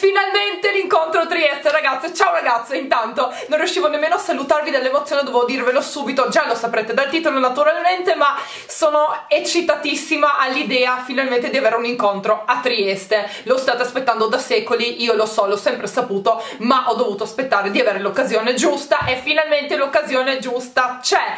Finalmente l'incontro Trieste ragazze, ciao ragazze, intanto non riuscivo nemmeno a salutarvi dall'emozione, dovevo dirvelo subito, già lo saprete dal titolo naturalmente, ma sono eccitatissima all'idea finalmente di avere un incontro a Trieste, lo state aspettando da secoli, io lo so, l'ho sempre saputo, ma ho dovuto aspettare di avere l'occasione giusta e finalmente l'occasione giusta c'è,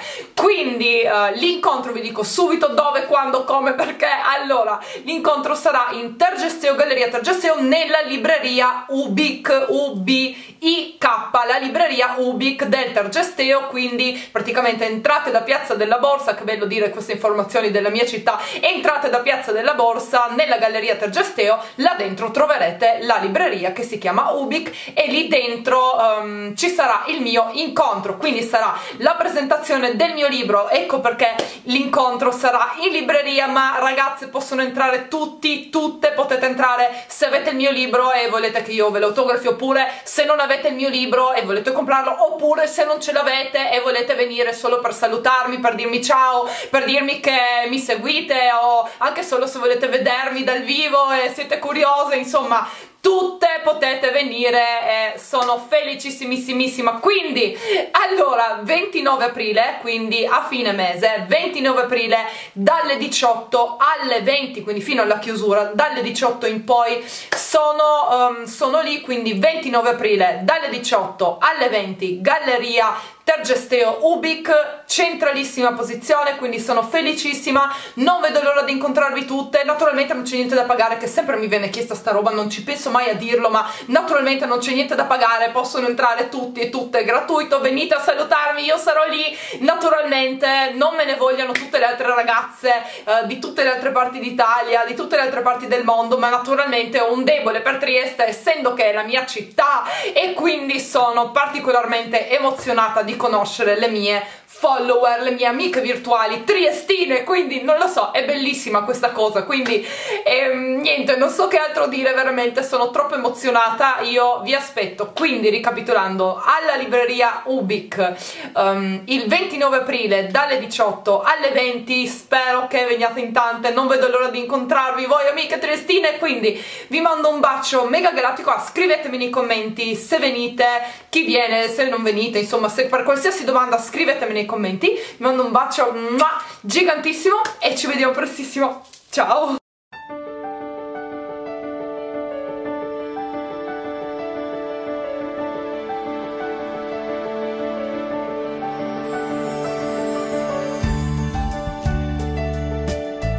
quindi uh, l'incontro vi dico subito dove, quando, come, perché, allora l'incontro sarà in Tergesteo, Galleria Tergesteo, nella libreria Ubic, U-B-I-K, la libreria Ubic del Tergesteo, quindi praticamente entrate da Piazza della Borsa, che bello dire queste informazioni della mia città, entrate da Piazza della Borsa nella galleria Tergesteo, là dentro troverete la libreria che si chiama Ubic e lì dentro um, ci sarà il mio incontro, quindi sarà la presentazione del mio libro, ecco perché l'incontro sarà in libreria, ma ragazze possono entrare tutti, tutte, potete entrare se avete il mio libro e volete che io ve l'autografi oppure se non avete il mio libro e volete comprarlo oppure se non ce l'avete e volete venire solo per salutarmi, per dirmi ciao, per dirmi che mi seguite o anche solo se volete vedermi dal vivo e siete curiose, insomma tutte potete venire e sono felicissimissimissima quindi allora 29 aprile quindi a fine mese 29 aprile dalle 18 alle 20 quindi fino alla chiusura dalle 18 in poi sono, um, sono lì quindi 29 aprile dalle 18 alle 20 galleria Tergesteo Ubic, centralissima posizione, quindi sono felicissima, non vedo l'ora di incontrarvi tutte, naturalmente non c'è niente da pagare, che sempre mi viene chiesta sta roba, non ci penso mai a dirlo, ma naturalmente non c'è niente da pagare, possono entrare tutti e tutte, gratuito, venite a salutarmi, io sarò lì, naturalmente non me ne vogliano tutte le altre ragazze eh, di tutte le altre parti d'Italia, di tutte le altre parti del mondo, ma naturalmente ho un debole per Trieste, essendo che è la mia città e quindi sono particolarmente emozionata di conoscere le mie follower, le mie amiche virtuali triestine, quindi non lo so, è bellissima questa cosa, quindi ehm, niente, non so che altro dire veramente, sono troppo emozionata, io vi aspetto, quindi ricapitolando, alla libreria Ubic um, il 29 aprile dalle 18 alle 20, spero che veniate in tante, non vedo l'ora di incontrarvi voi amiche triestine, quindi vi mando un bacio mega galattico, scrivetemi nei commenti se venite, chi viene, se non venite, insomma, se qualsiasi domanda scrivetemi nei commenti, vi mando un bacio gigantissimo e ci vediamo prestissimo, ciao!